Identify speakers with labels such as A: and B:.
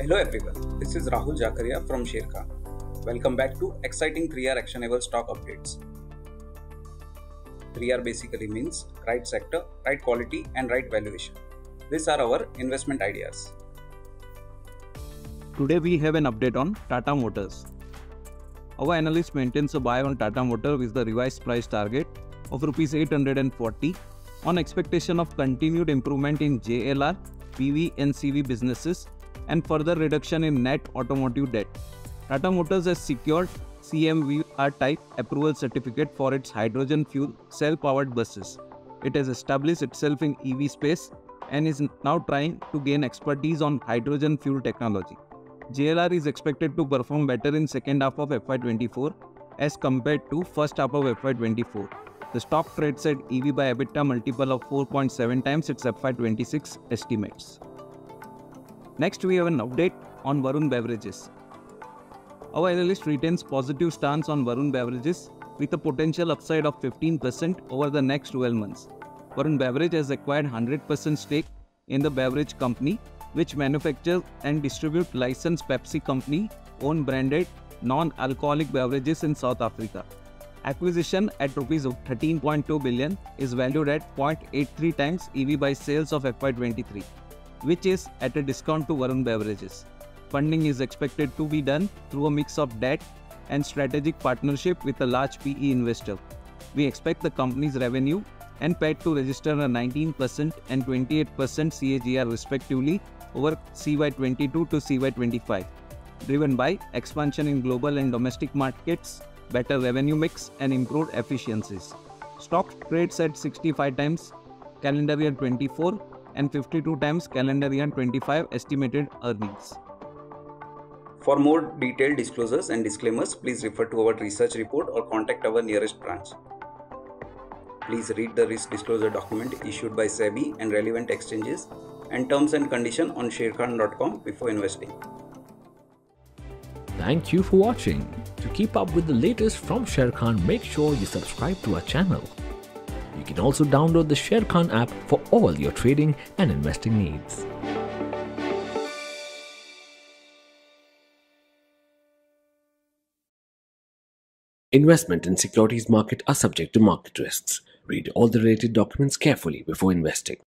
A: Hello everyone, this is Rahul Jakaria from Sharekhan. Welcome back to exciting 3R actionable stock updates. 3R basically means right sector, right quality, and right valuation. These are our investment ideas.
B: Today we have an update on Tata Motors. Our analyst maintains a buy on Tata Motor with the revised price target of rupees 840 on expectation of continued improvement in JLR, PV and CV businesses and further reduction in net automotive debt. Tata Motors has secured CMVR type approval certificate for its hydrogen fuel cell powered buses. It has established itself in EV space and is now trying to gain expertise on hydrogen fuel technology. JLR is expected to perform better in second half of FY24 as compared to first half of FY24. The stock trades at EV by EBITDA multiple of 4.7 times its FY26 estimates. Next, we have an update on Varun Beverages. Our analyst retains positive stance on Varun Beverages with a potential upside of 15% over the next 12 months. Varun Beverage has acquired 100% stake in the beverage company which manufactures and distributes licensed Pepsi company owned branded non-alcoholic beverages in South Africa. Acquisition at rupees 13.2 billion is valued at 0.83 times EV by sales of FY23, which is at a discount to Varun Beverages. Funding is expected to be done through a mix of debt and strategic partnership with a large PE investor. We expect the company's revenue and PAT to register a 19% and 28% CAGR respectively over CY22 to CY25, driven by expansion in global and domestic markets, better revenue mix, and improved efficiencies. Stock trades at 65 times calendar year 24 and 52 times calendar year 25 estimated earnings.
A: For more detailed disclosures and disclaimers, please refer to our research report or contact our nearest branch. Please read the risk disclosure document issued by SEBI and relevant exchanges and terms and condition on sharekhan.com before investing.
C: Thank you for watching. To keep up with the latest from Sharekhan, make sure you subscribe to our channel. You can also download the Sharekhan app for all your trading and investing needs. Investment in securities market are subject to market risks. Read all the related documents carefully before investing.